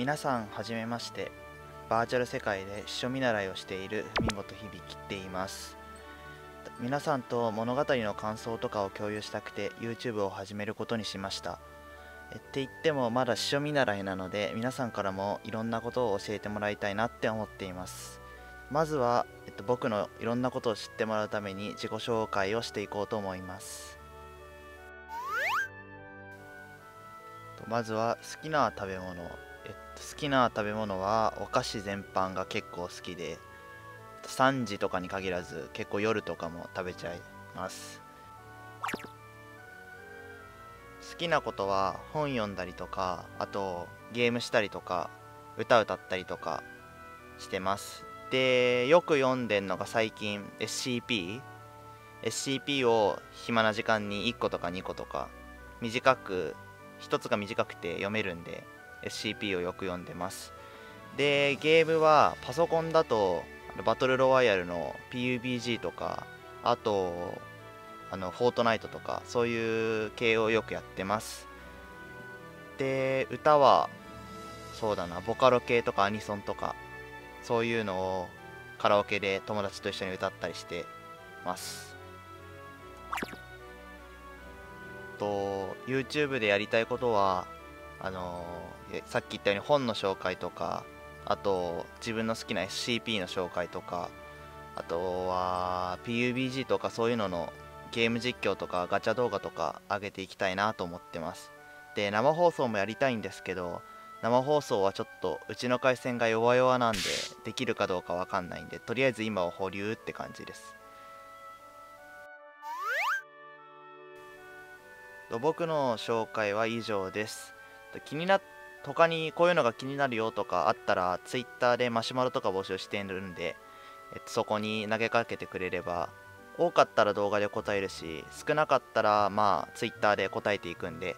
皆さんはじめまして。バーチャル世界で秘書見習いをしている文本響っています。皆さんと物語の感想とかを共有したくて YouTube を始めることにしました。えって言ってもまだ秘書見習いなので皆さんからもいろんなことを教えてもらいたいなって思っています。まずは、えっと、僕のいろんなことを知ってもらうために自己紹介をしていこうと思います。まずは好きな食べ物、えっと、好きな食べ物はお菓子全般が結構好きで3時とかに限らず結構夜とかも食べちゃいます。好きなことは本読んだりとかあとゲームしたりとか歌歌ったりとかしてます。でよく読んでんのが最近 SCP SCP を暇な時間に1個とか2個とか短く1つが短くて読めるんで SCP をよく読んでます。でゲームはパソコンだとバトルロワイヤルの PUBG とかあとあのフォートナイトとかそういう系をよくやってます。で歌はそうだなボカロ系とかアニソンとかそういうのをカラオケで友達と一緒に歌ったりしてます。と YouTube でやりたいことはあのさっき言ったように本の紹介とかあと自分の好きな SCP の紹介とかあとは PUBG とかそういうののゲーム実況とかガチャ動画とか上げていきたいなと思ってます。で生放送もやりたいんですけど生放送はちょっとうちの回線が弱々なんでできるかどうかわかんないんでとりあえず今は保留って感じです。僕の紹介は以上です。気にな他にこういうのが気になるよとかあったら Twitter でマシュマロとか募集してるんで、えっと、そこに投げかけてくれれば多かったら動画で答えるし少なかったらまあ Twitter で答えていくんで、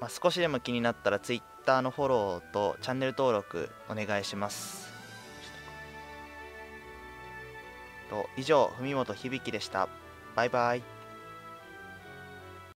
まあ、少しでも気になったら Twitter のフォローとチャンネル登録お願いします。と以上文本響でした。バイバイ。